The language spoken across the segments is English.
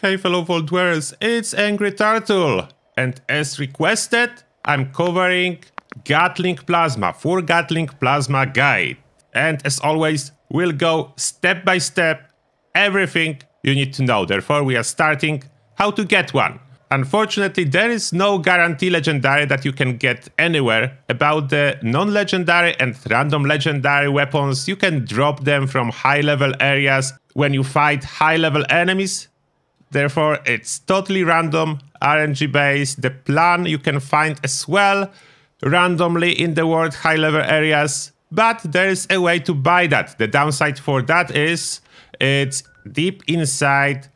Hey fellow Vault dwellers, it's Angry Turtle! And as requested, I'm covering Gatling Plasma, for Gatling Plasma Guide. And as always, we'll go step by step, everything you need to know. Therefore, we are starting how to get one. Unfortunately, there is no guarantee legendary that you can get anywhere. About the non-legendary and random legendary weapons, you can drop them from high-level areas when you fight high-level enemies Therefore, it's totally random, RNG based. The plan you can find as well randomly in the world high level areas, but there is a way to buy that. The downside for that is it's deep inside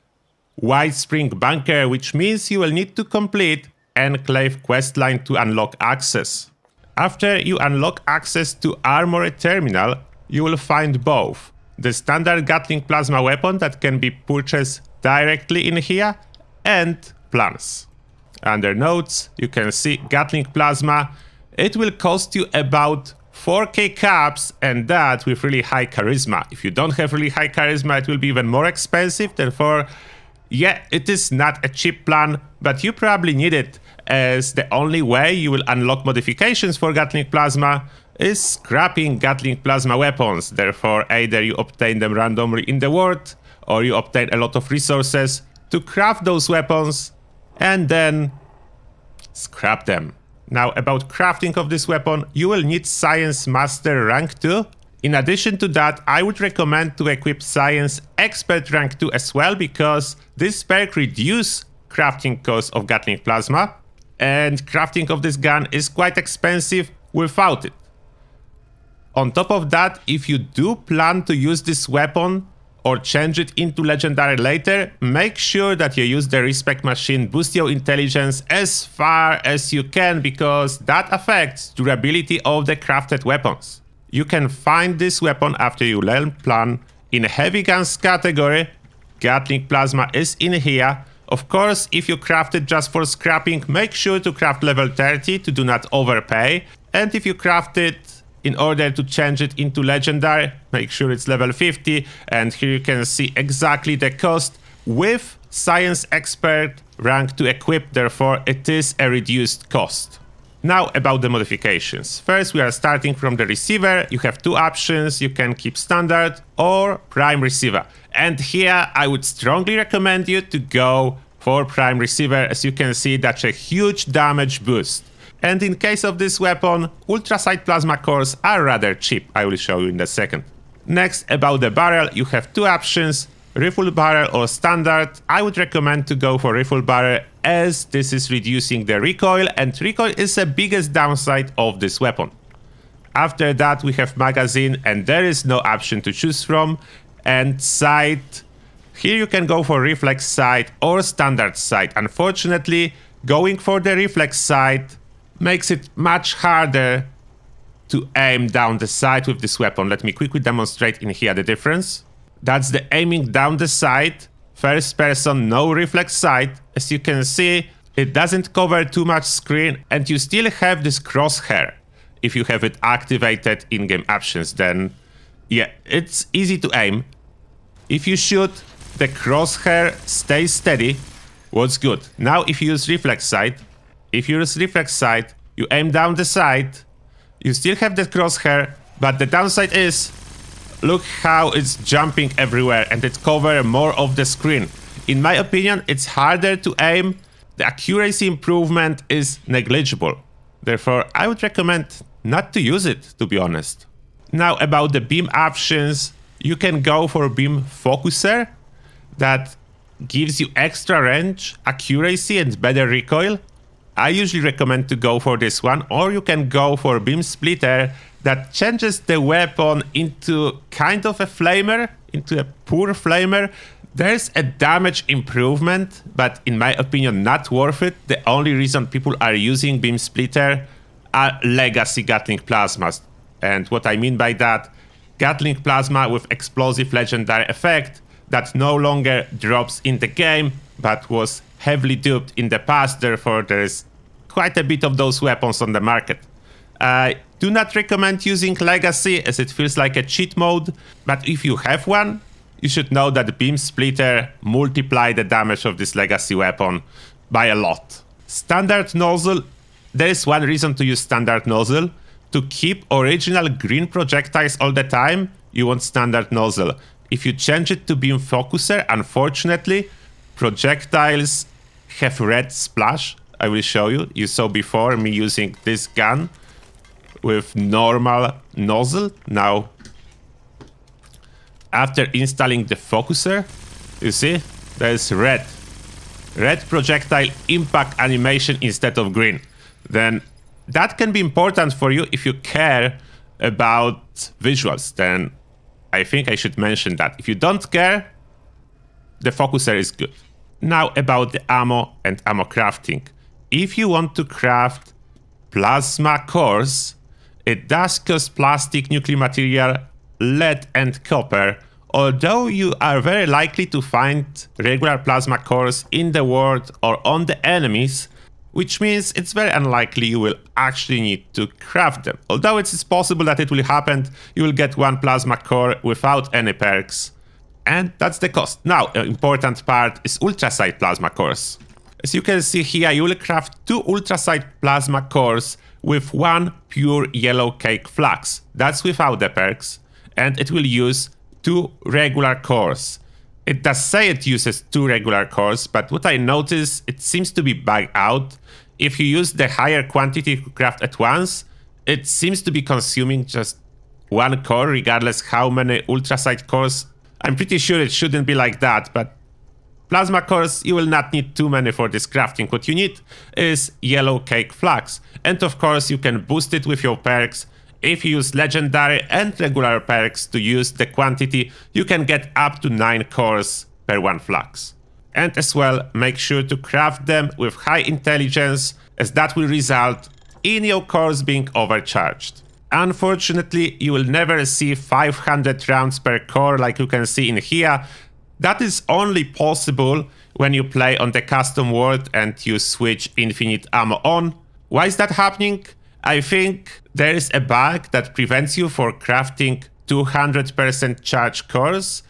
White Spring Bunker, which means you will need to complete Enclave questline to unlock access. After you unlock access to Armored Terminal, you will find both the standard Gatling plasma weapon that can be purchased directly in here and plans. Under notes, you can see Gatling Plasma. It will cost you about 4k caps and that with really high charisma. If you don't have really high charisma, it will be even more expensive. Therefore, yeah, it is not a cheap plan, but you probably need it as the only way you will unlock modifications for Gatling Plasma is scrapping Gatling Plasma weapons. Therefore, either you obtain them randomly in the world or you obtain a lot of resources to craft those weapons and then scrap them. Now about crafting of this weapon, you will need Science Master rank 2. In addition to that, I would recommend to equip Science Expert rank 2 as well because this perk reduces crafting cost of Gatling Plasma and crafting of this gun is quite expensive without it. On top of that, if you do plan to use this weapon or change it into legendary later, make sure that you use the respect machine boost your intelligence as far as you can because that affects durability of the crafted weapons. You can find this weapon after you learn plan in heavy guns category. Gatling plasma is in here. Of course, if you craft it just for scrapping, make sure to craft level 30 to do not overpay. And if you craft it in order to change it into legendary, make sure it's level 50. And here you can see exactly the cost with science expert rank to equip, therefore it is a reduced cost. Now about the modifications. First we are starting from the receiver. You have two options. You can keep standard or prime receiver. And here I would strongly recommend you to go for prime receiver. As you can see, that's a huge damage boost. And in case of this weapon, ultracite plasma cores are rather cheap, I will show you in a second. Next, about the barrel, you have two options, rifle barrel or standard. I would recommend to go for rifle barrel as this is reducing the recoil and recoil is the biggest downside of this weapon. After that we have magazine and there is no option to choose from and sight. Here you can go for reflex sight or standard sight. Unfortunately, going for the reflex sight makes it much harder to aim down the sight with this weapon. Let me quickly demonstrate in here the difference. That's the aiming down the sight, first person, no reflex sight. As you can see, it doesn't cover too much screen and you still have this crosshair. If you have it activated in-game options, then yeah, it's easy to aim. If you shoot, the crosshair stays steady. What's good? Now if you use reflex sight, if you use reflex sight, you aim down the sight, you still have the crosshair, but the downside is, look how it's jumping everywhere and it covers more of the screen. In my opinion, it's harder to aim, the accuracy improvement is negligible. Therefore, I would recommend not to use it, to be honest. Now about the beam options, you can go for a beam focuser that gives you extra range, accuracy and better recoil. I usually recommend to go for this one, or you can go for Beam Splitter that changes the weapon into kind of a flamer, into a poor flamer. There's a damage improvement, but in my opinion, not worth it. The only reason people are using Beam Splitter are legacy Gatling Plasmas. And what I mean by that, Gatling Plasma with explosive legendary effect that no longer drops in the game, but was heavily duped in the past, therefore there is quite a bit of those weapons on the market. I do not recommend using Legacy as it feels like a cheat mode, but if you have one, you should know that Beam Splitter multiply the damage of this legacy weapon by a lot. Standard nozzle, there is one reason to use standard nozzle. To keep original green projectiles all the time, you want standard nozzle. If you change it to beam focuser, unfortunately, projectiles have red splash. I will show you. You saw before me using this gun with normal nozzle. Now, after installing the focuser, you see, there's red. Red projectile impact animation instead of green. Then that can be important for you if you care about visuals. Then I think I should mention that. If you don't care, the focuser is good. Now about the ammo and ammo crafting. If you want to craft plasma cores, it does cost plastic, nuclear material, lead and copper, although you are very likely to find regular plasma cores in the world or on the enemies, which means it's very unlikely you will actually need to craft them. Although it is possible that it will happen, you will get one plasma core without any perks. And that's the cost. Now, an important part is ultracite plasma cores. As you can see here, you will craft two ultracite plasma cores with one pure yellow cake flux. That's without the perks. And it will use two regular cores. It does say it uses two regular cores, but what I notice, it seems to be bugged out. If you use the higher quantity craft at once, it seems to be consuming just one core, regardless how many ultracite cores. I'm pretty sure it shouldn't be like that, but plasma cores, you will not need too many for this crafting. What you need is yellow cake flux. And of course, you can boost it with your perks if you use legendary and regular perks to use the quantity, you can get up to 9 cores per one flux. And as well, make sure to craft them with high intelligence, as that will result in your cores being overcharged. Unfortunately, you will never see 500 rounds per core like you can see in here. That is only possible when you play on the custom world and you switch infinite ammo on. Why is that happening? I think there is a bug that prevents you for crafting 200% charge cores,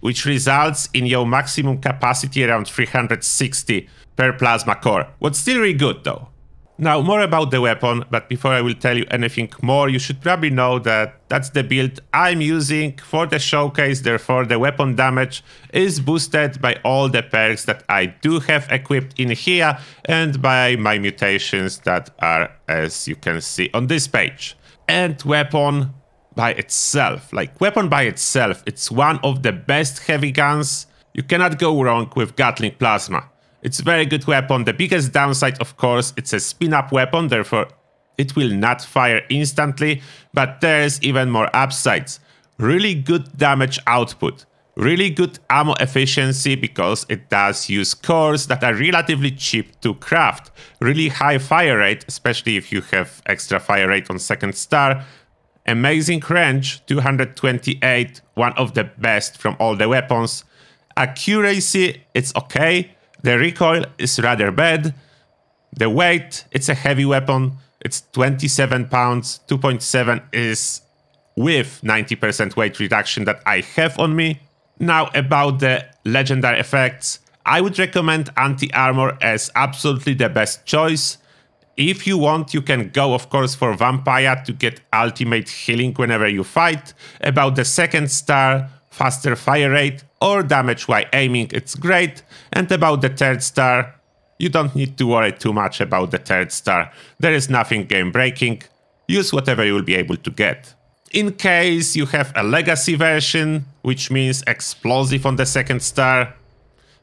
which results in your maximum capacity around 360 per plasma core. What's still really good though. Now, more about the weapon, but before I will tell you anything more, you should probably know that that's the build I'm using for the showcase, therefore the weapon damage is boosted by all the perks that I do have equipped in here and by my mutations that are, as you can see on this page. And weapon by itself, like weapon by itself, it's one of the best heavy guns. You cannot go wrong with Gatling Plasma. It's a very good weapon. The biggest downside, of course, it's a spin-up weapon, therefore it will not fire instantly, but there's even more upsides. Really good damage output, really good ammo efficiency because it does use cores that are relatively cheap to craft, really high fire rate, especially if you have extra fire rate on second star, amazing range, 228, one of the best from all the weapons, accuracy, it's okay, the recoil is rather bad. The weight, it's a heavy weapon. It's 27 pounds. 2.7 is with 90% weight reduction that I have on me. Now about the legendary effects. I would recommend anti-armor as absolutely the best choice. If you want, you can go, of course, for Vampire to get ultimate healing whenever you fight. About the second star, faster fire rate or damage while aiming, it's great. And about the third star, you don't need to worry too much about the third star. There is nothing game breaking. Use whatever you will be able to get. In case you have a legacy version, which means explosive on the second star,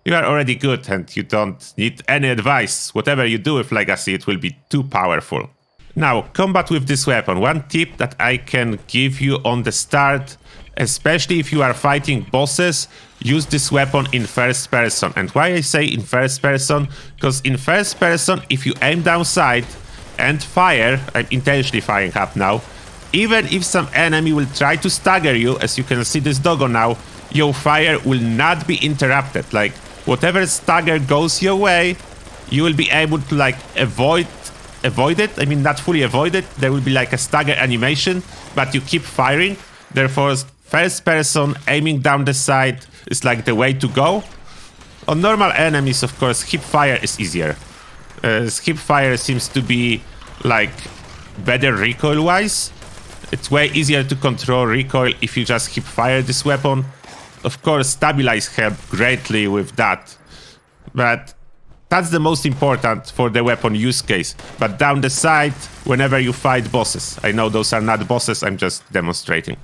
you are already good and you don't need any advice. Whatever you do with legacy, it will be too powerful. Now, combat with this weapon. One tip that I can give you on the start especially if you are fighting bosses, use this weapon in first person. And why I say in first person? Because in first person, if you aim down sight and fire, I'm intentionally firing up now, even if some enemy will try to stagger you, as you can see this doggo now, your fire will not be interrupted. Like, whatever stagger goes your way, you will be able to like avoid avoid it. I mean, not fully avoid it. There will be like a stagger animation, but you keep firing. Therefore, first person aiming down the side is like the way to go. On normal enemies, of course, hip fire is easier. Uh, hip fire seems to be like better recoil wise. It's way easier to control recoil if you just hip fire this weapon. Of course, stabilize help greatly with that. But that's the most important for the weapon use case. But down the side, whenever you fight bosses. I know those are not bosses, I'm just demonstrating.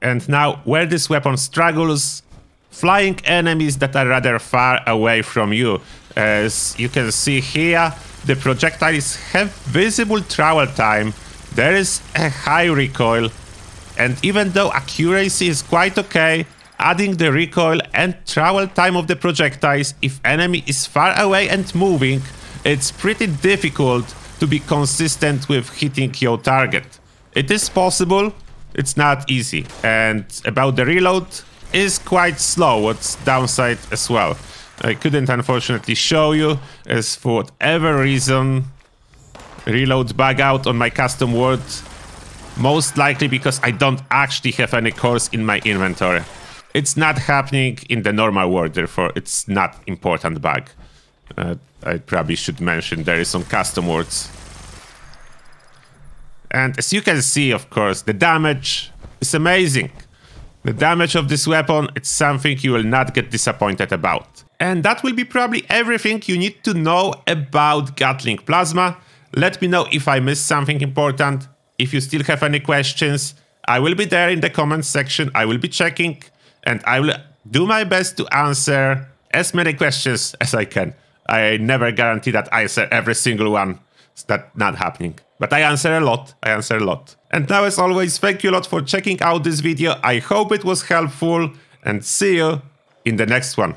And now, where this weapon struggles, flying enemies that are rather far away from you. As you can see here, the projectiles have visible travel time, there is a high recoil, and even though accuracy is quite okay, adding the recoil and travel time of the projectiles if enemy is far away and moving, it's pretty difficult to be consistent with hitting your target. It is possible, it's not easy. And about the reload, is quite slow, what's downside as well. I couldn't unfortunately show you, as for whatever reason, reload bug out on my custom world. Most likely because I don't actually have any cores in my inventory. It's not happening in the normal world, therefore it's not important bug. Uh, I probably should mention there is some custom words. And as you can see, of course, the damage is amazing. The damage of this weapon, it's something you will not get disappointed about. And that will be probably everything you need to know about Gatling Plasma. Let me know if I missed something important. If you still have any questions, I will be there in the comments section. I will be checking and I will do my best to answer as many questions as I can. I never guarantee that I answer every single one. That not happening. But I answer a lot. I answer a lot. And now as always, thank you a lot for checking out this video. I hope it was helpful and see you in the next one.